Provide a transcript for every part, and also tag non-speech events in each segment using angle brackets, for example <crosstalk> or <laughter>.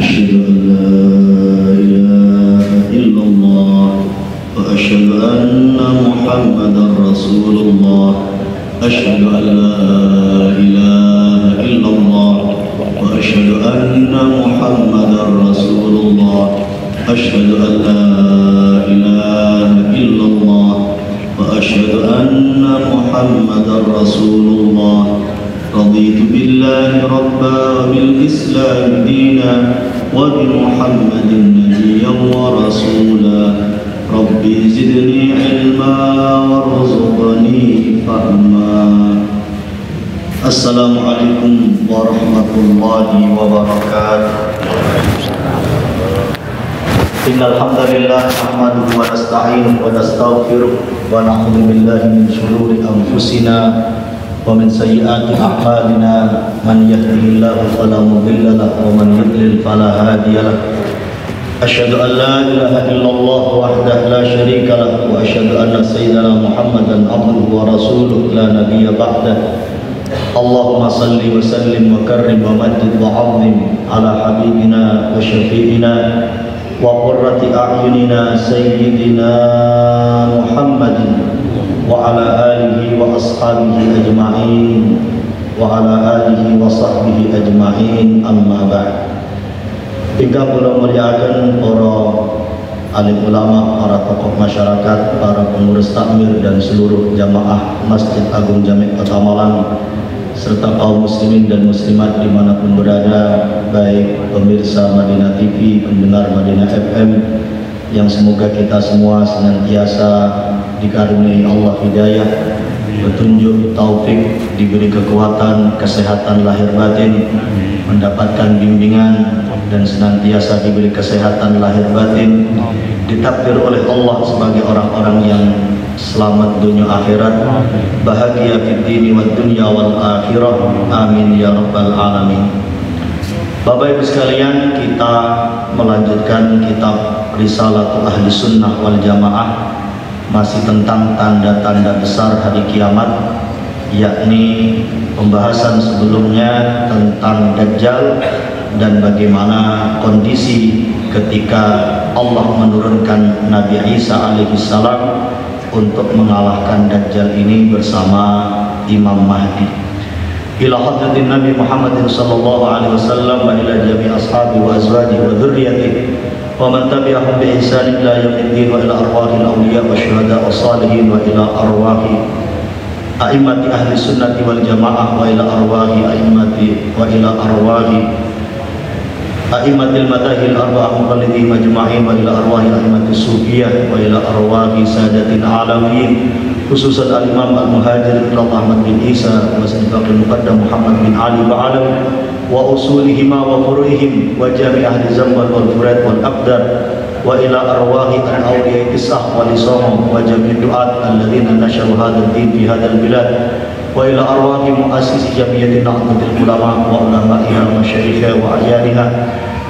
أشهد أن لا إله إلا الله وأشهد أن محمدا رسول الله. أشهد أن لا إله إلا الله وأشهد أن محمدا رسول الله. أشهد أن لا إله إلا الله وأشهد أن محمدا رسول الله. رضيت بالله ربا وبالإسلام دينا. وبمحمد نبيا ورسولا. ربي زدني علما وارزقني فهما. السلام عليكم ورحمة الله وبركاته. إن الحمد لله نحمده ونستعينه ونستغفره ونعوذ بالله من شرور أنفسنا ومن سيئات أعمالنا. من يهده الله فلا مضل له ومن يضلل فلا هادي له. أشهد أن لا إله إلا الله وحده لا شريك له وأشهد أن سيدنا محمدا عبده ورسوله لا نبي بعده. اللهم صل وسلم وكرم ومجد وعظم على حبيبنا وشفيعنا وقرة أعيننا سيدنا محمد وعلى آله وأصحابه أجمعين. وعلى آله وصحبه أجمعين أما بعد Hingga pula muliakan para alim ulama, para tokoh masyarakat, para pengurus takmir dan seluruh jamaah Masjid Agung Jamek Kota Malang serta kaum muslimin dan muslimat dimanapun berada baik pemirsa Madinah TV, pendengar Madinah FM yang semoga kita semua senantiasa dikaruniai Allah hidayah petunjuk taufik diberi kekuatan kesehatan lahir batin mendapatkan bimbingan dan senantiasa diberi kesehatan lahir batin ditakdir oleh Allah sebagai orang-orang yang selamat dunia akhirat bahagia fid dini wad dunya wal akhirah. Amin ya rabbal alamin. Bapak Ibu sekalian kita melanjutkan kitab Risalatu Ahli Sunnah wal Jamaah masih tentang tanda-tanda besar hari kiamat yakni pembahasan sebelumnya tentang Dajjal dan bagaimana kondisi ketika Allah menurunkan Nabi Isa alaihissalam untuk mengalahkan Dajjal ini bersama Imam Mahdi. Ila hadratin Nabi Muhammad sallallahu alaihi wasallam wa ila jami ashabi wa azwaji wa dhurriyyati ومن تبعهم بإحسان إلى يوم الدين وإلى أرواح الأولياء والشهداء والصالحين وإلى أرواح أئمة أهل السنة والجماعة وإلى أرواح أئمة وإلى أرواح أئمة المتاهي الأربعة مقلدين أجمعين وإلى أرواح أئمة الصوفية وإلى أرواح سادة العالمين خصوصا الإمام المهاجر الله أحمد بن عيسى وسيد المقدم محمد بن علي وعلم. وأصولهما وفروعهم وجامع أهل الزنبل والفرات والأقدر وإلى أرواح الأولياء التسعة ولصاهم وجميع الدعاة الذين نشروا هذا الدين في هذا البلاد وإلى أرواح مؤسس جمعية نهضة العلماء وعلمائها ومشايخها وأعيانها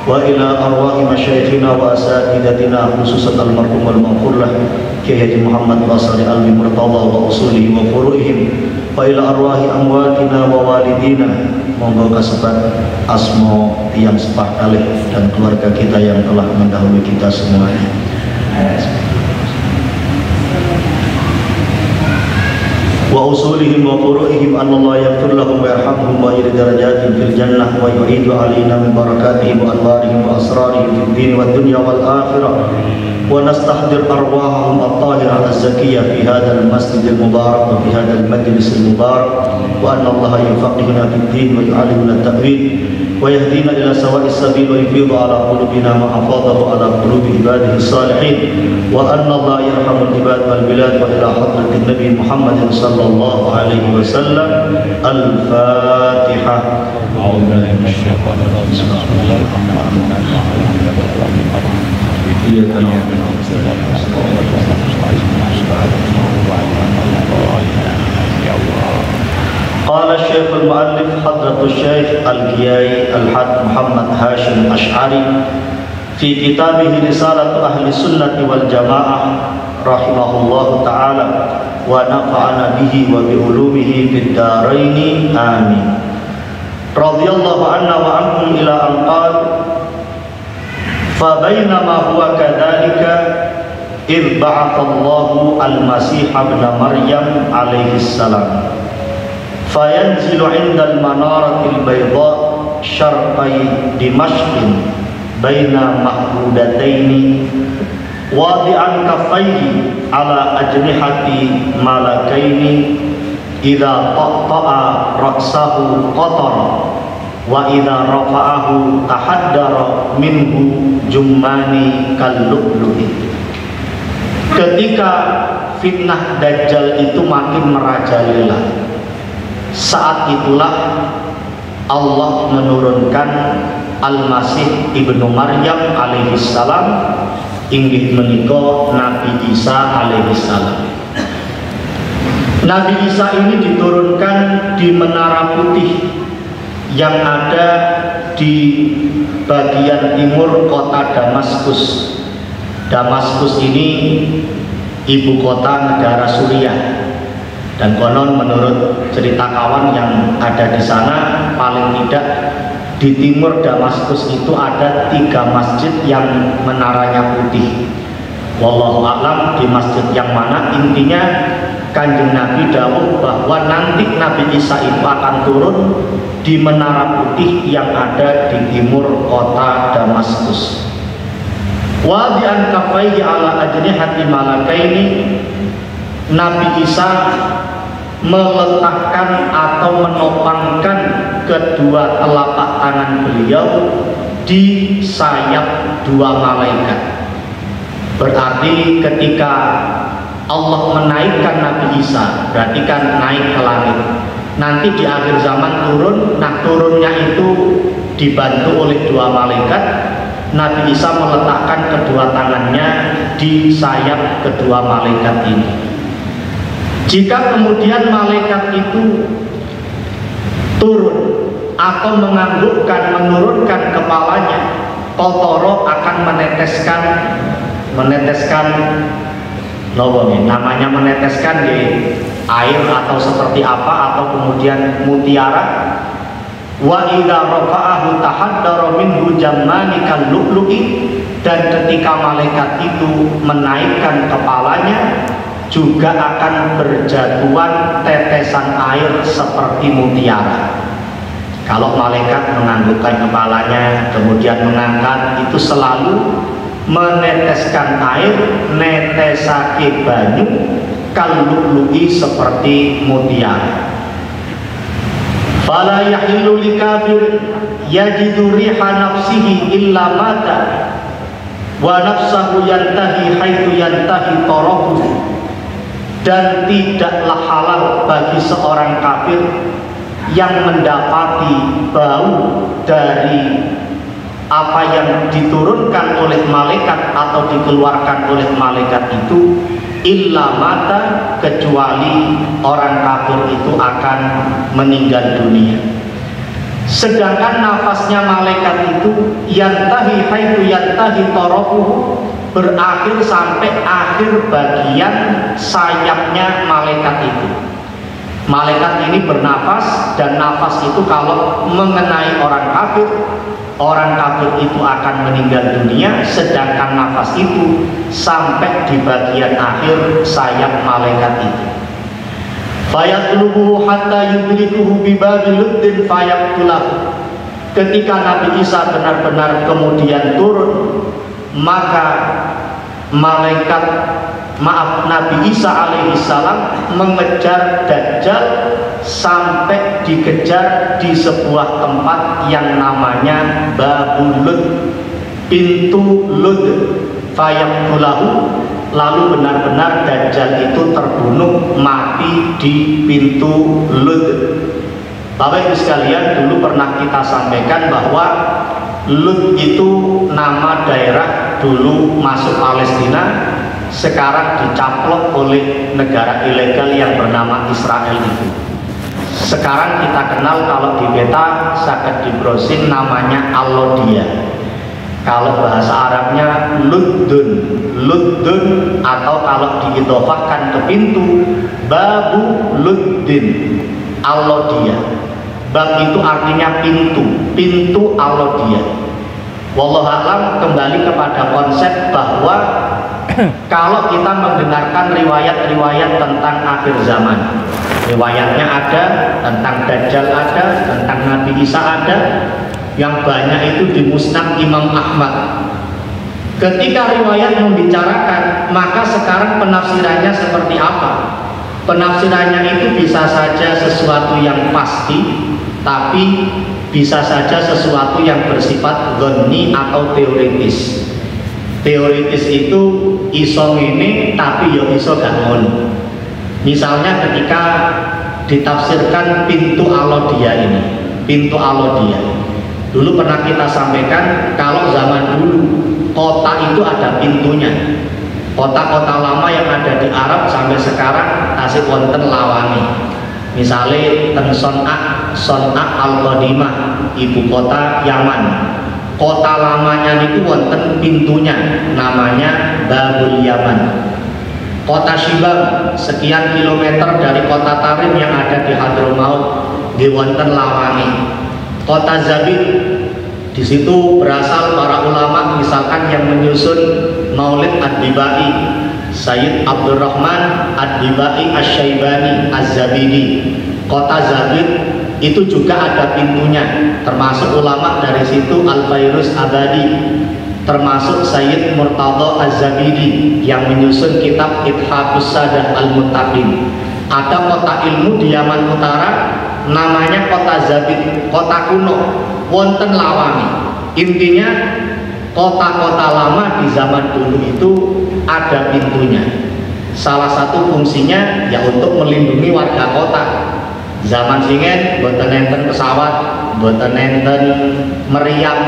وإلى أرواح مشايخنا وأساتذتنا خصوصا المرحوم المغفور له كي محمد باصر ألبي مرتضى وأصوله وفروعهم وإلى أرواح أمواتنا ووالدينا Monggo kasebat asmo tiang sepah kalih dan keluarga kita yang telah mendahului kita semuanya. وأصولهم وفروعهم أن الله يغفر لهم ويرحمهم ويجعل درجاتهم في الجنة ويعيد علينا من بركاتهم وأنوارهم وأسرارهم في الدين والدنيا والآخرة. ونستحضر أرواحهم الطاهرة الزكية في هذا المسجد المبارك وفي هذا المجلس المبارك وأن الله يفقهنا في الدين ويعلمنا التأويل. ويهدينا إلى سواء السبيل ويفيض على قلوبنا ما أفاضه على قلوب عباده الصالحين وأن الله يرحم العباد والبلاد وإلى حضرة النبي محمد صلى الله عليه وسلم. الفاتحة. أعوذ بالله من الشيطان الرجيم. بسم الله الرحمن الرحيم. قال الشيخ المؤلف حضرة الشيخ الكياي الحاج محمد هاشم الأشعري في كتابه رسالة أهل السنة والجماعة رحمه الله تعالى ونفعنا به وبعلومه في الدارين آمين. رضي الله عنا وعنكم إلى أن قال فبينما هو كذلك إذ بعث الله المسيح ابن مريم عليه السلام. fayanzilu indal manaratil bayda syarqai dimashqin baina mahdudataini wadi'an kafaihi ala ajnihati malakaini idha taqta'a raksahu qatar wa idha rafa'ahu tahaddara minhu jummani kalluhluhi ketika fitnah dajjal itu makin merajalela saat itulah Allah menurunkan Al-Masih Ibnu Maryam alaihi salam inggih menika Nabi Isa alaihi salam Nabi Isa ini diturunkan di Menara Putih yang ada di bagian timur kota Damaskus. Damaskus ini ibu kota negara Suriah. Dan konon menurut cerita kawan yang ada di sana, paling tidak di timur Damaskus itu ada tiga masjid yang menaranya putih. Wallahu a'lam di masjid yang mana intinya kanjeng Nabi dawuh bahwa nanti Nabi Isa itu akan turun di menara putih yang ada di timur kota Damaskus. Wadi'an kafaihi ala ajnihati malakaini Nabi Isa meletakkan atau menopangkan kedua telapak tangan beliau di sayap dua malaikat. Berarti ketika Allah menaikkan Nabi Isa, berarti kan naik ke langit. Nanti di akhir zaman turun, nah turunnya itu dibantu oleh dua malaikat. Nabi Isa meletakkan kedua tangannya di sayap kedua malaikat ini. Jika kemudian malaikat itu turun atau menganggukkan, menurunkan kepalanya, Kotoro akan meneteskan meneteskan nopo namanya meneteskan di air atau seperti apa atau kemudian mutiara. Wa idza rafa'ahu tahaddara minhu jammani kal dan ketika malaikat itu menaikkan kepalanya juga akan berjatuhan tetesan air seperti mutiara. Kalau malaikat menganggukkan kepalanya kemudian mengangkat itu selalu meneteskan air netesake banyu kalulu'i seperti mutiara. Fala yahillu likafir yajidu riha nafsihi illa mata wa nafsahu yantahi haitsu yantahi tarafu dan tidaklah halal bagi seorang kafir yang mendapati bau dari apa yang diturunkan oleh malaikat atau dikeluarkan oleh malaikat itu illa mata kecuali orang kafir itu akan meninggal dunia. Sedangkan nafasnya malaikat itu yantahi haitu yantahi torofu berakhir sampai akhir bagian sayapnya malaikat itu. Malaikat ini bernafas dan nafas itu kalau mengenai orang kafir orang kafir itu akan meninggal dunia sedangkan nafas itu sampai di bagian akhir sayap malaikat itu. Fayatlubuhu hatta yudrikuhu bibabil fayaqtulahu ketika Nabi Isa benar-benar kemudian turun maka malaikat maaf Nabi Isa alaihissalam mengejar Dajjal sampai dikejar di sebuah tempat yang namanya Babulud pintu Lud fayaqtulahu lalu benar-benar Dajjal itu terbunuh mati di pintu Lud Bapak Ibu sekalian dulu pernah kita sampaikan bahwa Lud itu nama daerah dulu masuk Palestina sekarang dicaplok oleh negara ilegal yang bernama Israel itu. Sekarang kita kenal kalau di beta sakit di Brosin namanya Alodia. Kalau bahasa Arabnya Luddun, Luddun atau kalau diidofahkan ke pintu Babu Luddin, Alodia. Bab itu artinya pintu, pintu Alodia. Wallahualam kembali kepada konsep bahwa <coughs> kalau kita mendengarkan riwayat-riwayat tentang akhir zaman riwayatnya ada tentang Dajjal ada tentang Nabi Isa ada yang banyak itu di musnad Imam Ahmad. Ketika riwayat membicarakan maka sekarang penafsirannya seperti apa? Penafsirannya itu bisa saja sesuatu yang pasti tapi bisa saja sesuatu yang bersifat goni atau teoritis. Teoritis itu iso ini tapi yo iso gak ngono misalnya ketika ditafsirkan pintu alodia ini pintu alodia. Dulu pernah kita sampaikan kalau zaman dulu kota itu ada pintunya. Kota-kota lama yang ada di Arab sampai sekarang tasik wonten lawangi misalnya ten Son'a Son'a al-Qadimah ibu kota Yaman. Kota lamanya itu wonten pintunya namanya Babul Yaman. Kota Shibam sekian kilometer dari kota Tarim yang ada di Hadramaut di wonten Lawangi kota Zabid di situ berasal para ulama misalkan yang menyusun Maulid Ad-Dibai Sayyid Abdurrahman Ad-Dibai Asy-Syaibani Az-Zabidi. Kota Zabid itu juga ada pintunya termasuk ulama dari situ Al-Fairuz Abadi. Termasuk Sayyid Murtadha Az-Zabidi yang menyusun kitab Ithafus Sadah Al-Muttaqin. Ada kota ilmu di Yaman Utara namanya kota Zabid kota kuno wonten lawangi. Intinya kota-kota lama di zaman dulu itu ada pintunya. Salah satu fungsinya ya untuk melindungi warga kota. Zaman singen boten enten pesawat boten enten meriam.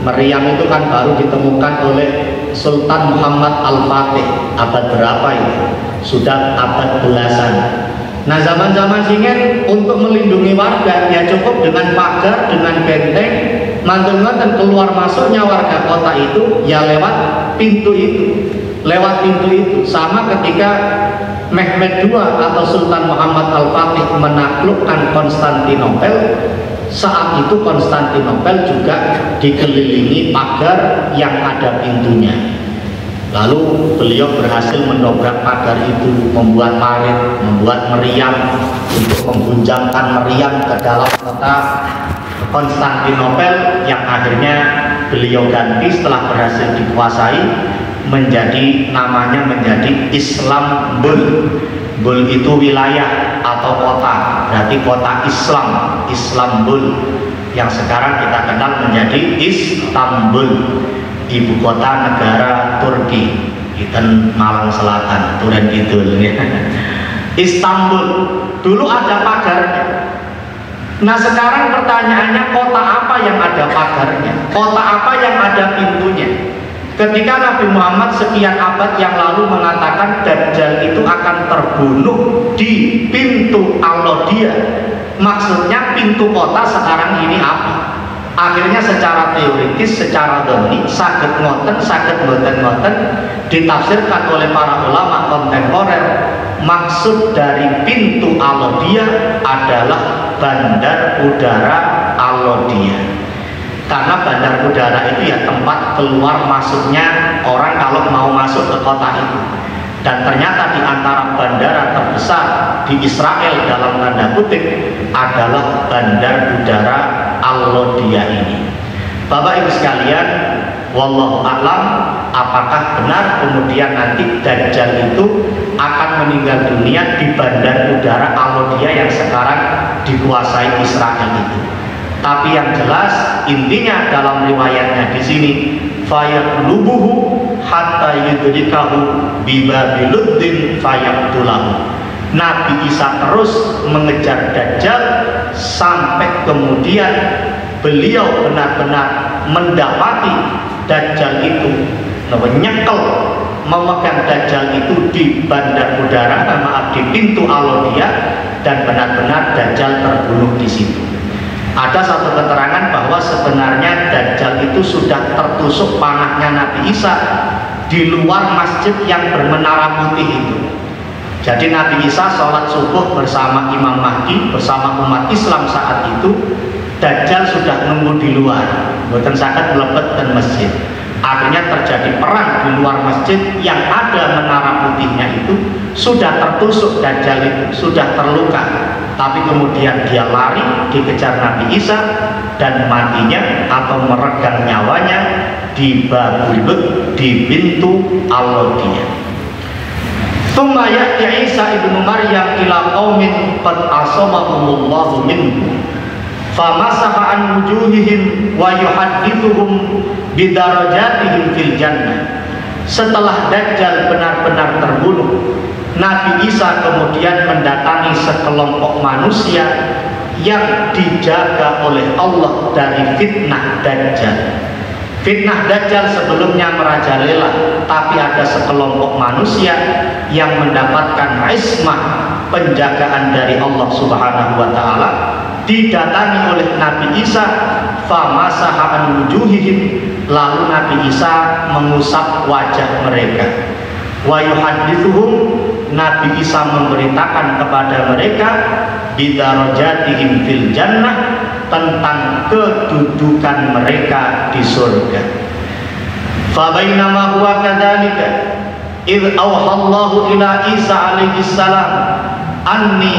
Meriam itu kan baru ditemukan oleh Sultan Muhammad Al-Fatih abad berapa itu sudah abad belasan. Nah zaman-zaman singen untuk melindungi warga ya cukup dengan pagar dengan benteng. Mantungan dan keluar masuknya warga kota itu ya lewat pintu itu lewat pintu itu. Sama ketika Mehmed II atau Sultan Muhammad Al-Fatih menaklukkan Konstantinopel saat itu Konstantinopel juga dikelilingi pagar yang ada pintunya. Lalu beliau berhasil mendobrak pagar itu membuat parit, membuat meriam untuk mengguncangkan meriam ke dalam kota Konstantinopel yang akhirnya beliau ganti setelah berhasil dikuasai menjadi namanya menjadi Islam Bul. Bul itu wilayah atau kota. Berarti kota Islam Islam Bul. Yang sekarang kita kenal menjadi Istanbul ibu kota negara Turki kita Malang Selatan Turen Kidul. <laughs> Istanbul dulu ada pagarnya. Nah sekarang pertanyaannya kota apa yang ada pagarnya? Kota apa yang ada pintunya? Ketika Nabi Muhammad sekian abad yang lalu mengatakan Dajjal itu akan terbunuh di pintu Al-Lodia Maksudnya pintu kota sekarang ini apa? Akhirnya secara teoritis, secara doni, sakit ngoten, sakit ngoten-ngoten Ditafsirkan oleh para ulama kontemporer Maksud dari pintu Al-Lodia adalah bandar udara Al-Lodia karena bandar udara itu ya tempat keluar masuknya orang kalau mau masuk ke kota itu. Dan ternyata di antara bandara terbesar di Israel dalam tanda kutip adalah bandar udara Al-Lodia ini. Bapak Ibu sekalian Wallahu a'lam apakah benar kemudian nanti Dajjal itu akan meninggal dunia di bandar udara Al-Lodia yang sekarang dikuasai Israel itu tapi yang jelas intinya dalam riwayatnya di sini fayaqlubuhu hatta yudrikahu bibabiluddin fayaqtulahu Nabi Isa terus mengejar Dajjal sampai kemudian beliau benar-benar mendapati Dajjal itu menyekel memegang Dajjal itu di bandar udara maaf di pintu Alodia dan benar-benar Dajjal terbunuh di situ. Ada satu keterangan bahwa sebenarnya Dajjal itu sudah tertusuk panahnya Nabi Isa di luar masjid yang bermenara putih itu. Jadi Nabi Isa sholat subuh bersama Imam Mahdi bersama umat Islam saat itu Dajjal sudah nunggu di luar bukan sakit melebet dan masjid Akhirnya terjadi perang di luar masjid yang ada menara putihnya itu sudah tertusuk Dajjal itu, sudah terluka. Tapi kemudian dia lari dikejar Nabi Isa dan matinya atau meregang nyawanya di Babulud di pintu Al-Lodiyah. Thumma ya'ti Isa ibnu Maryam ila qaumin qad asamahumullahu minhum famasaha an wujuhihim wa bidarajatihim setelah Dajjal benar-benar terbunuh Nabi Isa kemudian mendatangi sekelompok manusia yang dijaga oleh Allah dari fitnah Dajjal. Fitnah Dajjal sebelumnya merajalela Tapi ada sekelompok manusia yang mendapatkan ismah penjagaan dari Allah Subhanahu wa taala didatangi oleh Nabi Isa famasaha wujuhihim. Lalu Nabi Isa mengusap wajah mereka. Wa yuhaddithuhum Nabi Isa memberitakan kepada mereka bidarajatihim fil jannah tentang kedudukan mereka di surga. Fa bainama huwa kadzalika id awhallahu ila Isa alaihi salam anni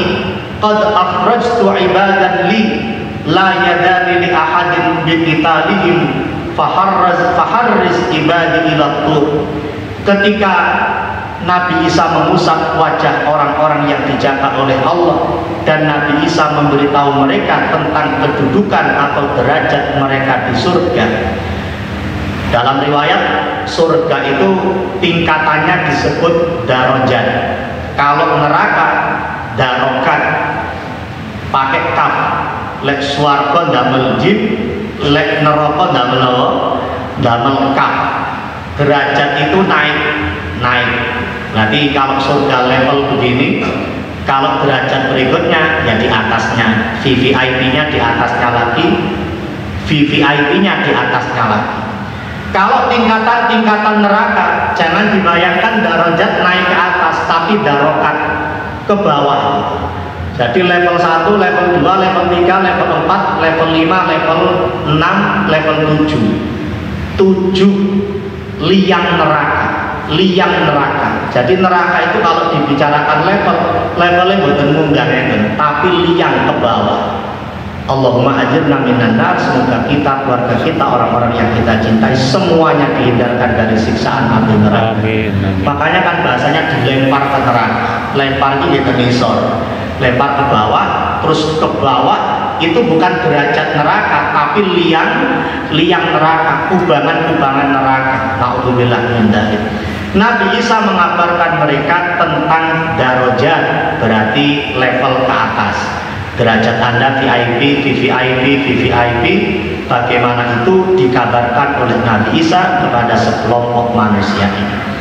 qad akhrajtu ibadan li la yadani li ahadin bi qitalihim faharraz faharriz ibadi ila ketika Nabi Isa mengusap wajah orang-orang yang dijaga oleh Allah dan Nabi Isa memberitahu mereka tentang kedudukan atau derajat mereka di surga. Dalam riwayat surga itu tingkatannya disebut darajat. Kalau neraka darokat pakai kaf lek swarga damel jim lek neraka damel apa? Damel kaf derajat itu naik naik. Berarti kalau surga level begini kalau derajat berikutnya ya di atasnya. VVIP nya di atasnya lagi VVIP nya di atasnya lagi. Kalau tingkatan-tingkatan neraka jangan dibayangkan darajat naik ke atas tapi darokat ke bawah jadi level 1, level 2, level 3, level 4, level 5, level 6, level 7 7 liang neraka liang neraka. Jadi neraka itu kalau dibicarakan level levelnya bukan munggah itu tapi liang ke bawah. Allahumma ajirna minan nar semoga kita keluarga kita orang-orang yang kita cintai semuanya dihindarkan dari siksaan api neraka. Amin. Amin. makanya kan bahasanya dilempar ke neraka. Lempar ini ke nisor lempar ke bawah terus ke bawah itu bukan derajat neraka tapi liang liang neraka kubangan-kubangan neraka. Naudzubillah min Nabi Isa mengabarkan mereka tentang darajat berarti level ke atas. Derajat Anda VIP, VVIP, VVIP bagaimana itu dikabarkan oleh Nabi Isa kepada sekelompok manusia ini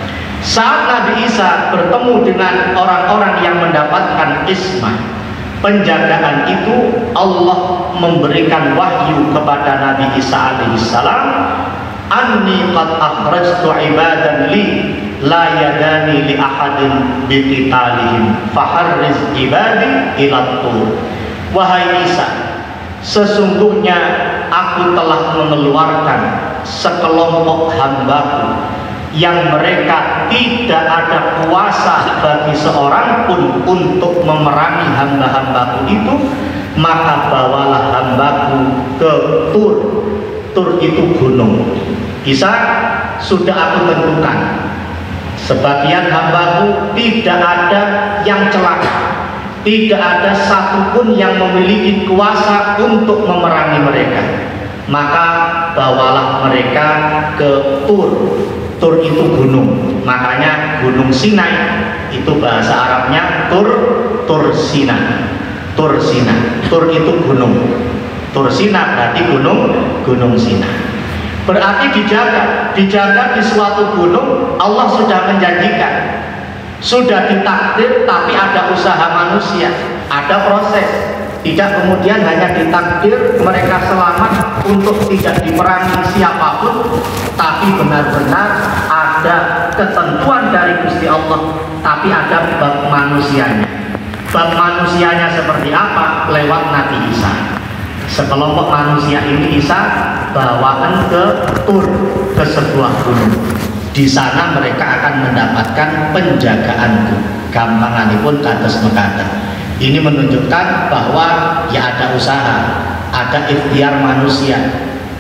saat Nabi Isa bertemu dengan orang-orang yang mendapatkan ismah penjagaan itu Allah memberikan wahyu kepada Nabi Isa alaihissalam anni qad akhrajtu ibadan li la yadani li ahadin biqitalihim faharriz ibadi ila Wahai Isa, sesungguhnya aku telah mengeluarkan sekelompok hambaku yang mereka tidak ada kuasa bagi seorang pun untuk memerangi hamba-hambaku itu maka bawalah hambaku ke Tur. Tur itu gunung. Isa sudah aku tentukan sebagian hambaku tidak ada yang celaka. Tidak ada satupun yang memiliki kuasa untuk memerangi mereka. Maka bawalah mereka ke Tur Tur itu gunung. Makanya gunung Sinai itu bahasa Arabnya Tur Tur Sinai Tur Sinai Tur itu gunung. Tur Sinai berarti gunung Gunung Sinai berarti dijaga. Dijaga di suatu gunung Allah sudah menjanjikan. Sudah ditakdir tapi ada usaha manusia. Ada proses. Tidak kemudian hanya ditakdir mereka selamat untuk tidak diperangi siapa pun tapi benar-benar ada ketentuan dari Gusti Allah tapi ada bab manusianya. Bab manusianya seperti apa? Lewat Nabi Isa. Sekelompok manusia ini Isa bawaan ke tur ke sebuah gunung. Di sana mereka akan mendapatkan penjagaan. Gampangan pun kados mekaten. Ini menunjukkan bahwa ya ada usaha ada ikhtiar manusia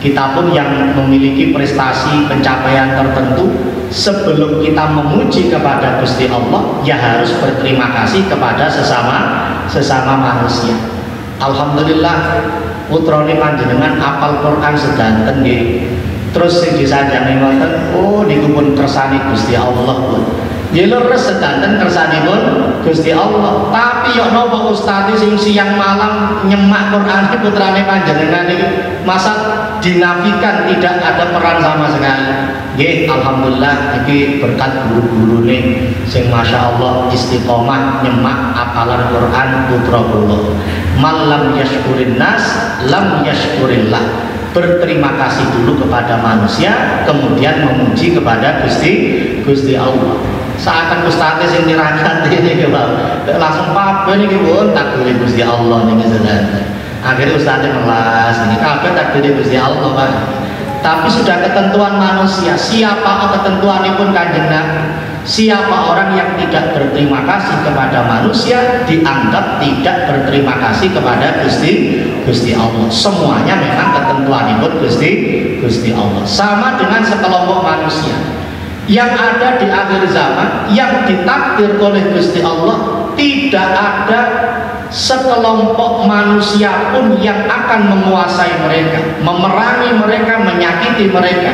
kita pun yang memiliki prestasi pencapaian tertentu sebelum kita memuji kepada Gusti Allah ya harus berterima kasih kepada sesama sesama manusia. Alhamdulillah putrane panjenengan apal Quran sedanten nggih. Terus sing disanjangi ngoten oh niku pun kersane Gusti Allah pun. Ya leres sedanten kersanipun Gusti Allah. Tapi yo napa ustaz sing siang malam nyemak Quran putrane panjenengan iki masa dinafikan tidak ada peran sama sekali. Nggih, alhamdulillah iki berkat guru-guru nih sing Masya Allah istiqomah nyemak apalan Quran putra. Malam yashkurin nas lam yashkurillah. Berterima kasih dulu kepada manusia kemudian memuji kepada Gusti Gusti Allah. Seakan ustadz sing nyerahkan ini langsung apa ini pun takdir Gusti Allah nih sedang akhirnya ustadz melas ini apa takdir Gusti Allah pak. Tapi sudah ketentuan manusia siapa ketentuan pun kanjeng siapa orang yang tidak berterima kasih kepada manusia dianggap tidak berterima kasih kepada Gusti Gusti Allah. Semuanya memang ketentuan pun Gusti Gusti Allah. Sama dengan sekelompok manusia. Yang ada di akhir zaman yang ditakdir oleh Gusti Allah tidak ada sekelompok manusia pun yang akan menguasai mereka memerangi mereka, menyakiti mereka.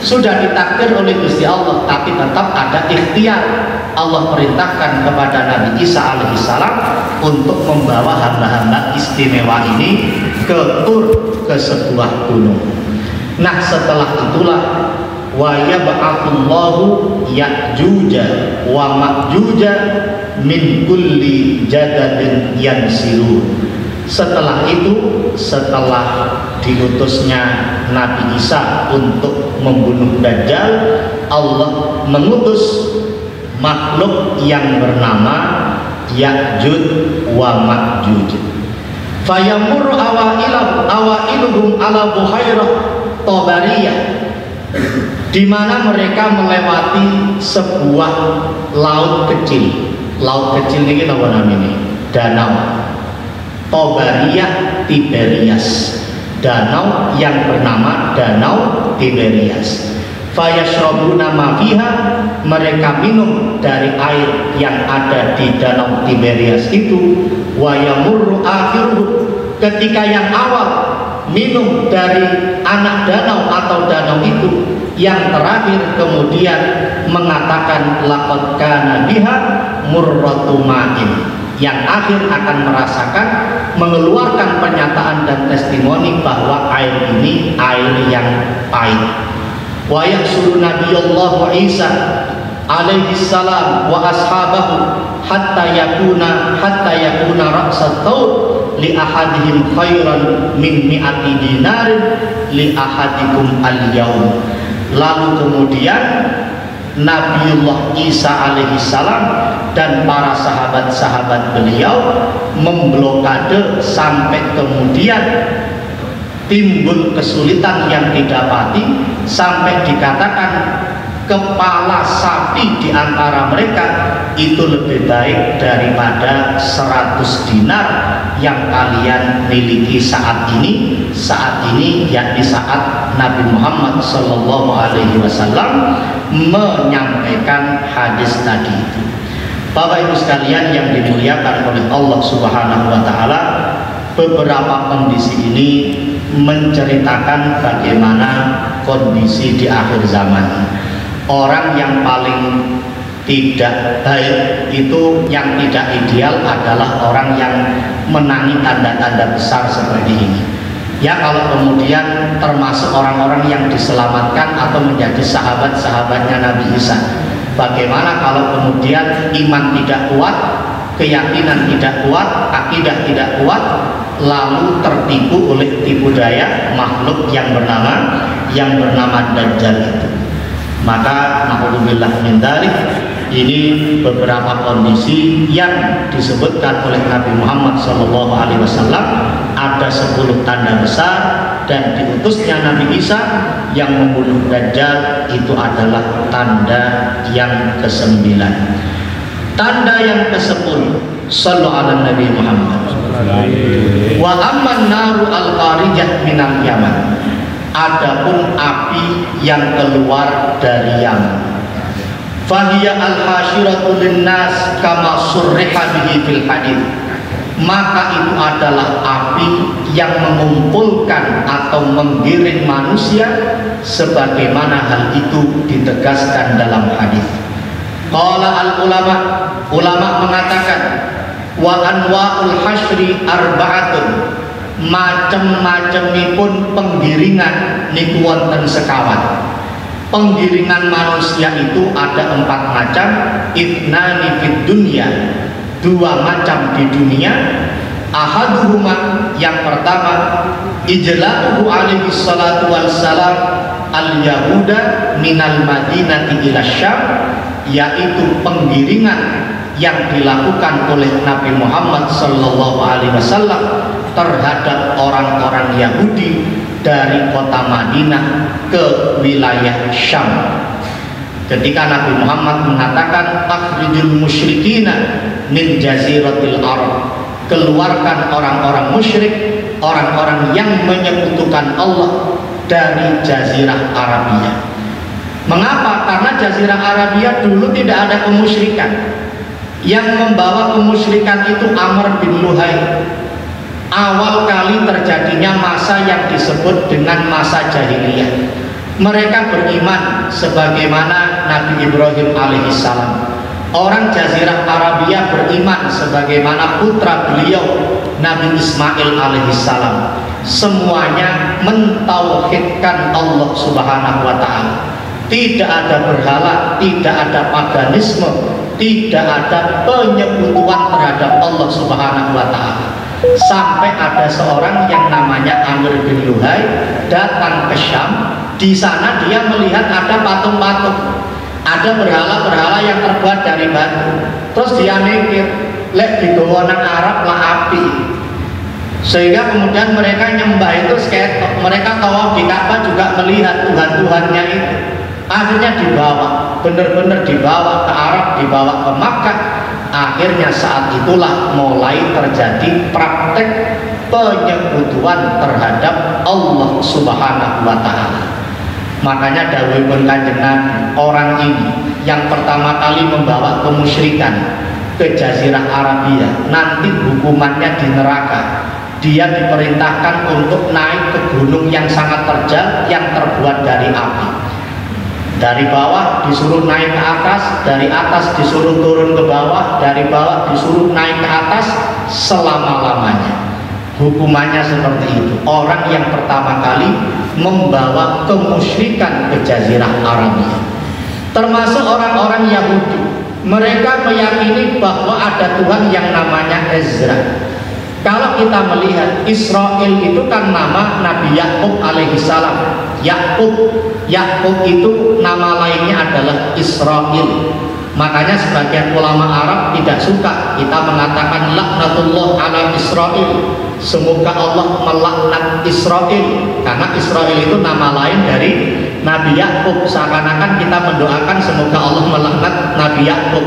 Sudah ditakdir oleh Gusti Allah tapi tetap ada ikhtiar. Allah perintahkan kepada Nabi Isa alaihissalam untuk membawa hamba-hamba istimewa ini ke tur ke sebuah gunung. Nah setelah itulah wa yab'atsullahu ya'juja wa ma'juja min kulli jadadin yansilun setelah itu setelah diutusnya Nabi Isa untuk membunuh Dajjal Allah mengutus makhluk yang bernama Ya'jud wa Ma'juj fayamur awailuhum ala buhairah Tabariyah di mana mereka melewati sebuah laut kecil. Laut kecil ini apa namanya? Danau. Tobaria Tiberias. Danau yang bernama Danau Tiberias. Fayashrabuna ma fiha mereka minum dari air yang ada di Danau Tiberias itu wa yamurru akhiruhu ketika yang awal minum dari anak danau atau danau itu. Yang terakhir kemudian mengatakan laqad kana biha murratu yang akhir akan merasakan mengeluarkan pernyataan dan testimoni bahwa air ini air yang pahit. Wa yahsulu nabiyullah Isa alaihi salam wa ashabahu hatta yakuna hatta yakuna ra'sat taud li ahadihim khairan min mi'ati dinarin li ahadikum al yaum lalu kemudian Nabiullah Isa alaihissalam dan para sahabat-sahabat beliau memblokade sampai kemudian timbul kesulitan yang didapati sampai dikatakan kepala sapi di antara mereka itu lebih baik daripada 100 dinar yang kalian miliki saat ini saat ini yakni saat Nabi Muhammad Shallallahu Alaihi Wasallam menyampaikan hadis tadi itu. Bapak Ibu sekalian yang dimuliakan oleh Allah Subhanahu Wa Taala beberapa kondisi ini menceritakan bagaimana kondisi di akhir zaman orang yang paling tidak baik itu yang tidak ideal adalah orang yang menangi tanda-tanda besar seperti ini. Ya kalau kemudian termasuk orang-orang yang diselamatkan atau menjadi sahabat-sahabatnya Nabi Isa bagaimana kalau kemudian iman tidak kuat keyakinan tidak kuat akidah tidak kuat lalu tertipu oleh tipu daya makhluk yang bernama yang bernama Dajjal itu maka naudzubillah min dzalik ini beberapa kondisi yang disebutkan oleh Nabi Muhammad SAW ada 10 tanda besar dan diutusnya Nabi Isa yang membunuh Dajjal itu adalah tanda yang kesembilan. Tanda yang kesepuluh Sallu ala Nabi Muhammad. Wa amman naru al-qarijah minal Yaman Adapun api yang keluar dari Yaman Fahiyya al-hasyiratu linnas kama surriha bihi fil hadith. Maka itu adalah api yang mengumpulkan atau menggiring manusia sebagaimana hal itu ditegaskan dalam hadis. Qala al ulama ulama mengatakan wa anwa'ul hasyri arba'atun macem-macemipun penggiringan niku wonten sekawan. Penggiringan manusia itu ada empat macam. Ibnani fid dunya dua macam di dunia. Ahaduhuma yang pertama ijla'uhu alaihi salatu wassalam al yahuda minal madinati ila syam yaitu penggiringan yang dilakukan oleh Nabi Muhammad Sallallahu Alaihi Wasallam terhadap orang-orang Yahudi dari kota Madinah ke wilayah Syam. Ketika Nabi Muhammad mengatakan akhrijul musyrikina min jaziratil Arab, keluarkan orang-orang musyrik, orang-orang yang menyekutukan Allah dari jazirah Arabia. Mengapa? Karena jazirah Arabia dulu tidak ada kemusyrikan yang membawa kemusyrikan itu Amr bin Luhai awal kali terjadinya masa yang disebut dengan masa jahiliyah. Mereka beriman sebagaimana Nabi Ibrahim alaihissalam. Orang Jazirah Arabia beriman sebagaimana putra beliau Nabi Ismail alaihissalam. Semuanya mentauhidkan Allah subhanahu wa ta'ala. Tidak ada berhala, tidak ada paganisme, tidak ada penyekutuan terhadap Allah Subhanahu wa taala. Sampai ada seorang yang namanya Amr bin Luhai datang ke Syam, di sana dia melihat ada patung-patung. Ada berhala-berhala yang terbuat dari batu. Terus dia mikir, lek digawa nang Arab lah api. Sehingga kemudian mereka nyembah itu seketok. Mereka tahu di Ka'bah juga melihat Tuhan-Tuhannya itu akhirnya dibawa benar-benar dibawa ke Arab dibawa ke Makkah akhirnya saat itulah mulai terjadi praktek penyekutuan terhadap Allah subhanahu wa ta'ala. Makanya dawuhipun kanjeng orang ini yang pertama kali membawa kemusyrikan ke jazirah Arabia nanti hukumannya di neraka. Dia diperintahkan untuk naik ke gunung yang sangat terjal yang terbuat dari api dari bawah disuruh naik ke atas dari atas disuruh turun ke bawah dari bawah disuruh naik ke atas selama-lamanya. Hukumannya seperti itu. Orang yang pertama kali membawa kemusyrikan ke jazirah Arabia. Termasuk orang-orang Yahudi. Mereka meyakini bahwa ada Tuhan yang namanya Ezra. Kalau kita melihat Israel itu kan nama Nabi Yakub alaihissalam. Yakub, Yakub itu nama lainnya adalah Israel. Makanya sebagian ulama Arab tidak suka kita mengatakan laknatullah ala Israel. Semoga Allah melaknat Israel karena Israel itu nama lain dari Nabi Yakub. Seakan-akan kita mendoakan semoga Allah melaknat Nabi Yakub.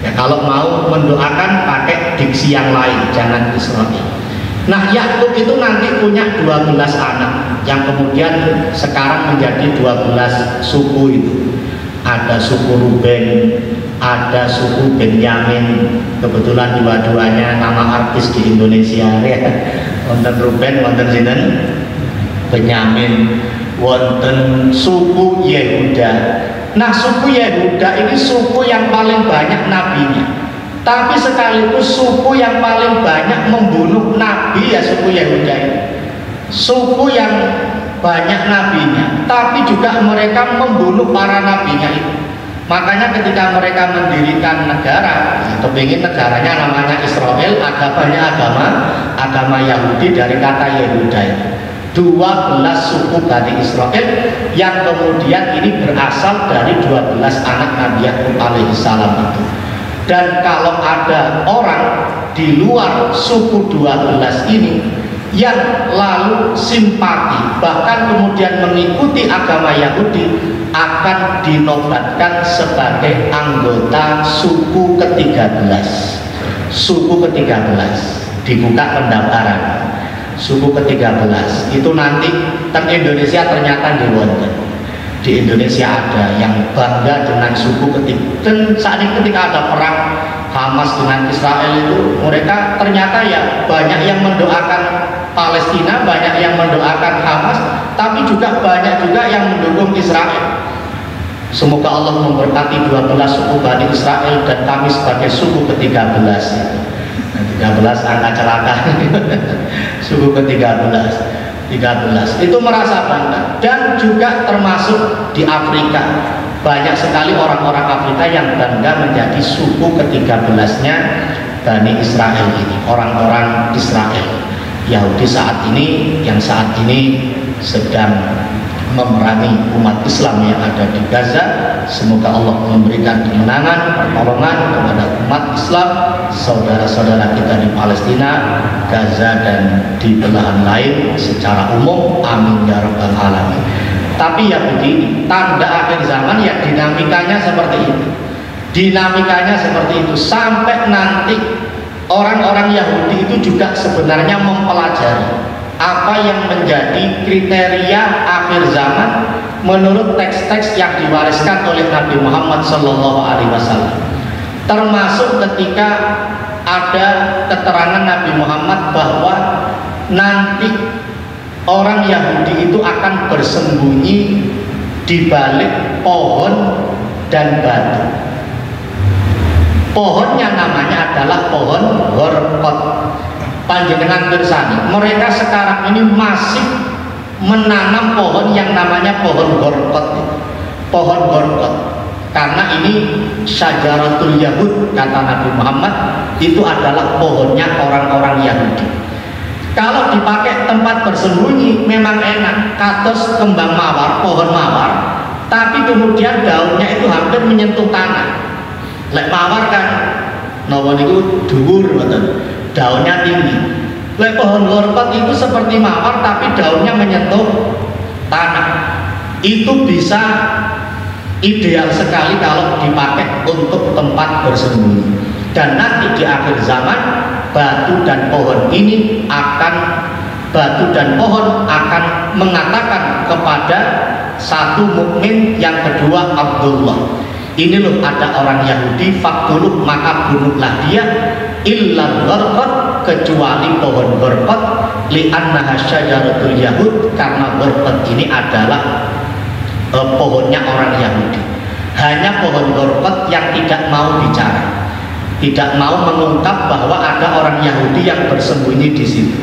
Ya kalau mau mendoakan pakai diksi yang lain, jangan Israel. Nah Yakub itu nanti punya 12 anak yang kemudian sekarang menjadi 12 suku itu. Ada suku Ruben, ada suku Benyamin. Kebetulan dua-duanya nama artis di Indonesia <laughs> ya. Wonten Ruben, wonten sinten? Benyamin. Wonten suku Yehuda Nah suku Yehuda ini suku yang paling banyak nabinya Tapi sekaligus suku yang paling banyak membunuh nabi ya suku Yehuda ini Suku yang banyak nabinya Tapi juga mereka membunuh para nabinya itu Makanya ketika mereka mendirikan negara, atau ingin negaranya namanya Israel, agamanya agama agama Yahudi dari kata Yehuda itu. 12 suku Bani Israel yang kemudian ini berasal dari 12 anak Nabi Yakub alaihissalam itu dan kalau ada orang di luar suku 12 ini yang lalu simpati bahkan kemudian mengikuti agama Yahudi akan dinobatkan sebagai anggota suku ke-13 suku ke-13 dibuka pendaftaran. Suku ke-13 itu nanti teng Indonesia ternyata di London di Indonesia ada yang bangga dengan suku ketiga dan saat ini ketika ada perang Hamas dengan Israel itu mereka ternyata ya banyak yang mendoakan Palestina, banyak yang mendoakan Hamas, tapi juga banyak juga yang mendukung Israel. Semoga Allah memberkati 12 suku Bani Israel dan kami sebagai suku ke-13 13 angka celaka. <laughs> Suku ke-13 13 itu merasa bangga. Dan juga termasuk di Afrika banyak sekali orang-orang Afrika yang bangga menjadi suku ke-13 nya Bani Israel ini orang-orang Israel. Yahudi saat ini yang saat ini sedang memerangi umat Islam yang ada di Gaza. Semoga Allah memberikan kemenangan pertolongan kepada umat Islam saudara-saudara kita di Palestina Gaza dan di belahan lain secara umum. Amin ya rabbal alamin tapi ya begini tanda akhir zaman ya dinamikanya seperti itu. Dinamikanya seperti itu. Sampai nanti orang-orang Yahudi itu juga sebenarnya mempelajari apa yang menjadi kriteria akhir zaman menurut teks-teks yang diwariskan oleh Nabi Muhammad Shallallahu Alaihi Wasallam. Termasuk ketika ada keterangan Nabi Muhammad bahwa nanti orang Yahudi itu akan bersembunyi di balik pohon dan batu. Pohonnya namanya adalah pohon horkot. Panjenengan bersani mereka sekarang ini masih menanam pohon yang namanya pohon gorkot pohon gorkot karena ini syajaratul Yahud kata Nabi Muhammad itu adalah pohonnya orang-orang Yahudi kalau dipakai tempat bersembunyi memang enak. Katos kembang mawar pohon mawar. Tapi kemudian daunnya itu hampir menyentuh tanah. Lek mawar kan nawa itu dhuwur daunnya tinggi. Lek pohon lorpat itu seperti mawar tapi daunnya menyentuh tanah. Itu bisa ideal sekali kalau dipakai untuk tempat bersembunyi. Dan nanti di akhir zaman batu dan pohon ini akan batu dan pohon akan mengatakan kepada satu mukmin yang kedua Abdullah. Ini loh ada orang Yahudi faktuluh maka bunuhlah dia illa gharqat kecuali pohon gharqat li'annaha syajaratul yahud karena gharqat ini adalah uh, pohonnya orang Yahudi. Hanya pohon gharqat yang tidak mau bicara tidak mau mengungkap bahwa ada orang Yahudi yang bersembunyi di situ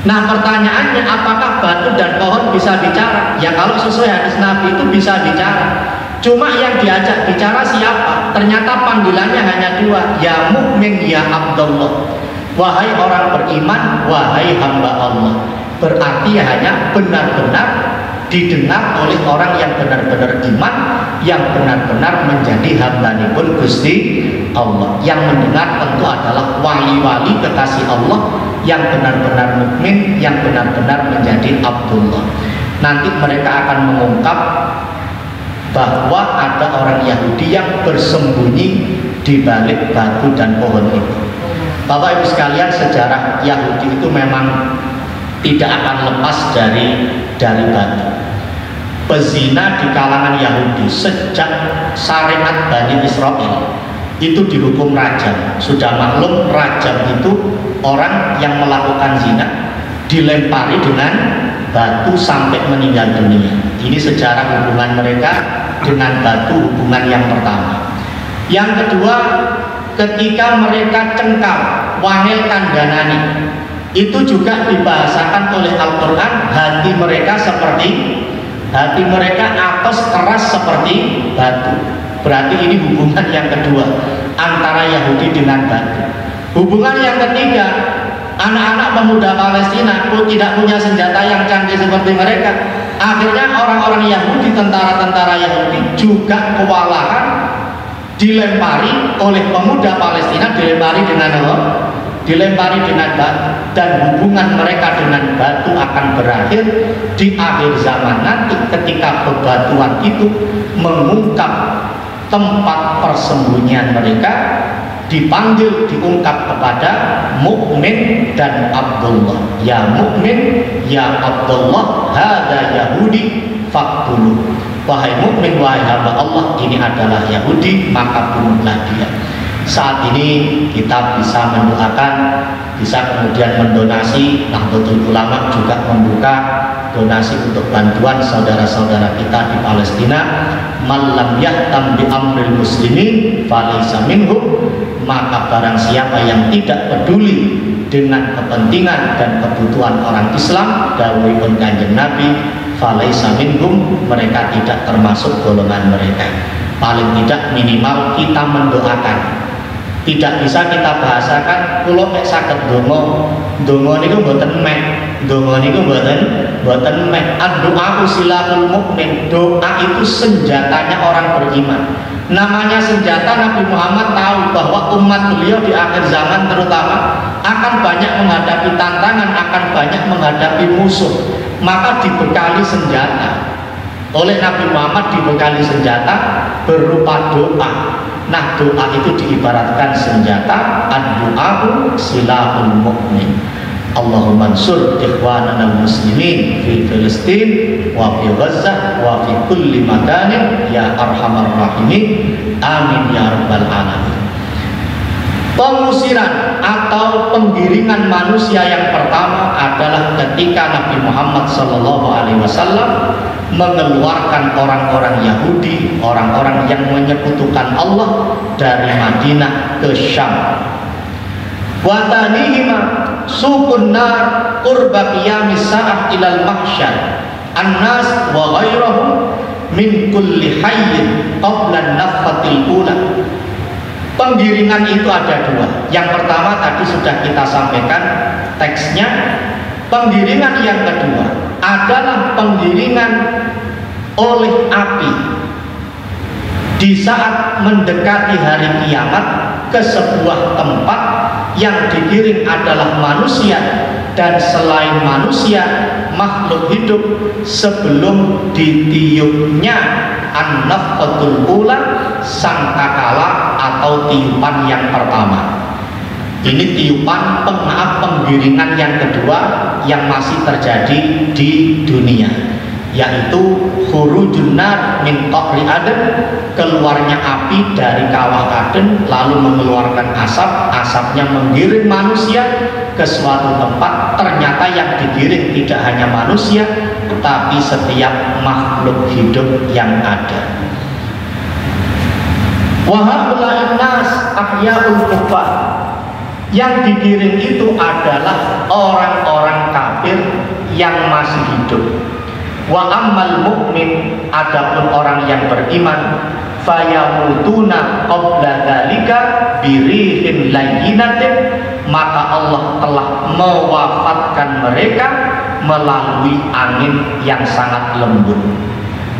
Nah pertanyaannya apakah batu dan pohon bisa bicara? Ya kalau sesuai hadis Nabi itu bisa bicara Cuma yang diajak bicara siapa? Ternyata panggilannya hanya dua, ya mukmin ya Abdullah. Wahai orang beriman, wahai hamba Allah. Berarti hanya benar-benar didengar oleh orang yang benar-benar iman, yang benar-benar menjadi hamba pun Gusti Allah. Yang mendengar tentu adalah wali-wali kekasih Allah yang benar-benar mukmin, yang benar-benar menjadi Abdullah. Nanti mereka akan mengungkap bahwa ada orang Yahudi yang bersembunyi di balik batu dan pohon itu. Bapak Ibu sekalian, sejarah Yahudi itu memang tidak akan lepas dari dari batu. Pezina di kalangan Yahudi sejak syariat Bani Israel itu dihukum rajam. Sudah maklum rajam itu orang yang melakukan zina dilempari dengan batu sampai meninggal dunia. Ini sejarah hubungan mereka dengan batu hubungan yang pertama. Yang kedua, ketika mereka cengkal, wangil kandhanani, itu juga dibahasakan oleh Al-Quran hati mereka seperti hati mereka atas keras seperti batu. Berarti ini hubungan yang kedua antara Yahudi dengan batu. Hubungan yang ketiga anak-anak pemuda Palestina pun tidak punya senjata yang canggih seperti mereka. Akhirnya orang-orang Yahudi, tentara-tentara Yahudi juga kewalahan dilempari oleh pemuda Palestina dilempari dengan apa? dilempari dengan batu dan hubungan mereka dengan batu akan berakhir di akhir zaman nanti ketika bebatuan itu mengungkap tempat persembunyian mereka dipanggil diungkap kepada mukmin dan Abdullah. Ya mukmin ya Abdullah hada Yahudi fakbulu wahai mukmin wahai hamba Allah ini adalah Yahudi maka bunuhlah dia. Saat ini kita bisa mendoakan bisa kemudian mendonasi Nahdlatul Ulama juga membuka donasi untuk bantuan saudara-saudara kita di Palestina. Malam yahtam bi amril muslimin falaysa minhum. Maka barang siapa yang tidak peduli dengan kepentingan dan kebutuhan orang Islam dawuhipun kanjeng Nabi falaysa minhum mereka tidak termasuk golongan mereka. Paling tidak minimal kita mendoakan tidak bisa kita bahasakan kalau nek saged donga donga niku mboten meh donga niku mboten mboten meh doa silahul mukmin doa itu senjatanya orang beriman. Namanya senjata Nabi Muhammad tahu bahwa umat beliau di akhir zaman terutama akan banyak menghadapi tantangan akan banyak menghadapi musuh. Maka dibekali senjata oleh Nabi Muhammad dibekali senjata berupa doa. Nah doa itu diibaratkan senjata Ad-du'ahu silahul mu'min. Allahumma ansur ikhwanana muslimin fi Filistin wa fi Gaza wa fi kulli makanin ya arhamar rahimin. Amin ya rabbal alamin Pengusiran atau penggiringan manusia yang pertama adalah ketika Nabi Muhammad Sallallahu Alaihi Wasallam mengeluarkan orang-orang Yahudi, orang-orang yang menyekutukan Allah dari Madinah ke Syam. Watanihima sukun nar urba qiyamis sa'ah ilal mahsyar. An-nas wa ghairahum min kulli hayyin qabla nafhatil ula. Penggiringan itu ada dua. Yang pertama tadi sudah kita sampaikan teksnya. Penggiringan yang kedua adalah penggiringan oleh api di saat mendekati hari kiamat ke sebuah tempat yang digiring adalah manusia dan selain manusia makhluk hidup sebelum ditiupnya. An-nafqatul ula sangkakala atau tiupan yang pertama. Ini tiupan pemaaf penggiringan yang kedua yang masih terjadi di dunia yaitu hurujun nar min qa'ri aden keluarnya api dari kawah aden lalu mengeluarkan asap asapnya menggiring manusia ke suatu tempat. Ternyata yang digiring tidak hanya manusia tapi setiap makhluk hidup yang ada. Wahabullah nas ahyaul kufar. Yang digiring itu adalah orang-orang kafir yang masih hidup. Wa ammal mukmin adapun orang yang beriman fayamutuna qabla dzalika birihin layyinatin maka Allah telah mewafatkan mereka melalui angin yang sangat lembut.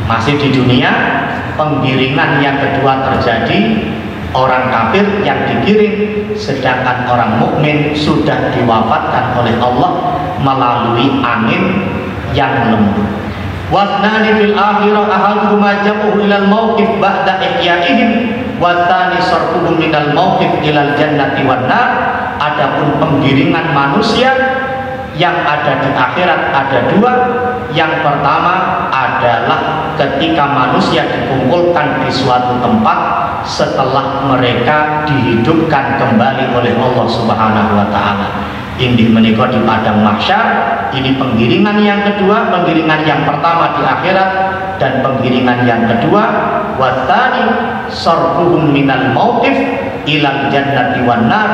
Masih di dunia, penggiringan yang kedua terjadi orang kafir yang digiring sedangkan orang mukmin sudah diwafatkan oleh Allah melalui angin yang lembut wasnani fil akhirah ahaduhuma jam'uhu ilal mawqif ba'da ihyaihim wasani sarfuhum minal mawqif ilal jannati adapun penggiringan manusia yang ada di akhirat ada dua yang pertama adalah ketika manusia dikumpulkan di suatu tempat setelah mereka dihidupkan kembali oleh Allah Subhanahu wa taala. Ini menikah di padang mahsyar, ini penggiringan yang kedua, penggiringan yang pertama di akhirat dan penggiringan yang kedua watani sarfuhum minal mauqif ilal jannati wan nar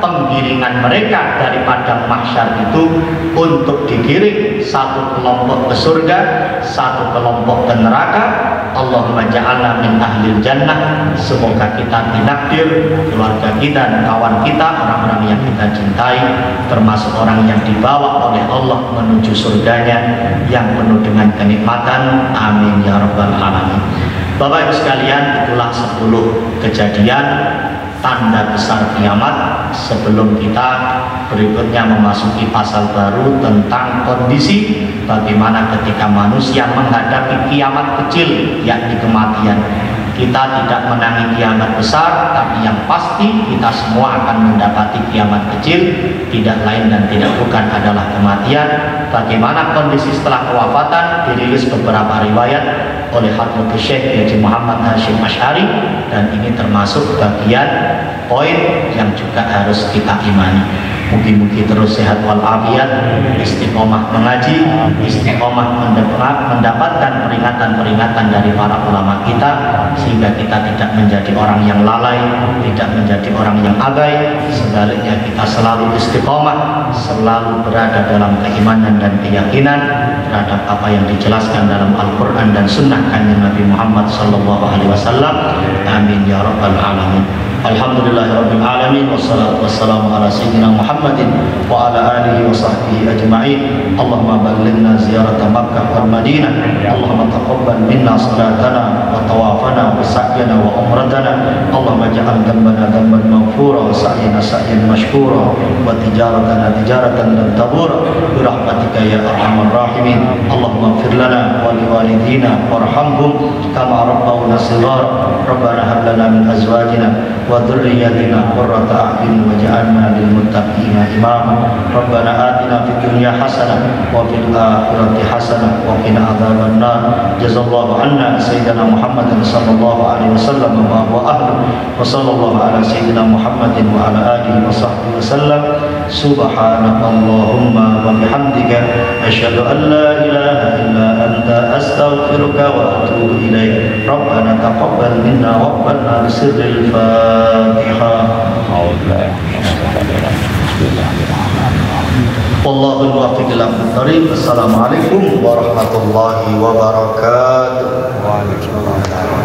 penggiringan mereka dari padang mahsyar itu untuk digiring satu kelompok ke surga, satu kelompok ke neraka. Allahumma ja'alna min ahli jannah. Semoga kita dinakdir keluarga kita dan kawan kita, orang-orang yang kita cintai, termasuk orang yang dibawa oleh Allah menuju surganya yang penuh dengan kenikmatan. Amin ya rabbal alamin. Bapak Ibu sekalian, itulah 10 kejadian tanda besar kiamat sebelum kita berikutnya memasuki pasal baru tentang kondisi bagaimana ketika manusia menghadapi kiamat kecil yakni kematian. Kita tidak menangi kiamat besar tapi yang pasti kita semua akan mendapati kiamat kecil. Tidak lain dan tidak bukan adalah kematian. Bagaimana kondisi setelah kewafatan? Dirilis beberapa riwayat oleh Hadratul Syekh Haji Muhammad Hashim Ash'ari. Dan ini termasuk bagian poin yang juga harus kita imani Mungkin-mungkin terus sehat walafiat, istiqomah mengaji, istiqomah mendapatkan peringatan-peringatan dari para ulama kita sehingga kita tidak menjadi orang yang lalai, tidak menjadi orang yang abai, sebaliknya kita selalu istiqomah, selalu berada dalam keimanan dan keyakinan terhadap apa yang dijelaskan dalam Al-Quran dan Sunnah kanjeng Nabi Muhammad Sallallahu Alaihi Wasallam. Amin ya rabbal alamin. Alhamdulillahirabbil alamin wassalatu wassalamu ala sayyidina Muhammadin wa ala alihi wa sahbihi ajma'in. Allahumma ballighna ziyarata Makkah wal Madinah. Allahumma taqabbal minna salatana wa tawafana wa sa'yana wa umratana. Allahumma ja'al dhanbana dhanban maghfura wa sa'yana sa'yan mashkura wa tijaratana tijaratan lan tabura bi rahmatika ya arhamar rahimin. Allahumma ighfir lana wa liwalidina warhamhum kama rabbawna shighara. Rabbana hab lana min azwajina وذريتنا قرة أعين واجعلنا للمتقين إماما ربنا آتنا في الدنيا حسنة وفي الآخرة حسنة وقنا عذاب النار جزا الله عنا سيدنا محمد صلى الله عليه وسلم وما هو أهله وصلى الله على سيدنا محمد وعلى آله وصحبه وسلم سبحانك اللهم وبحمدك أشهد أن لا إله إلا أنت أستغفرك وأتوب إليك. ربنا تقبل منا واقبلنا بسر الفاتحة. بالله الله الرحمن الرحيم. والله الوافق إلى الطريق السلام عليكم ورحمة الله وبركاته. وعليكم السلام.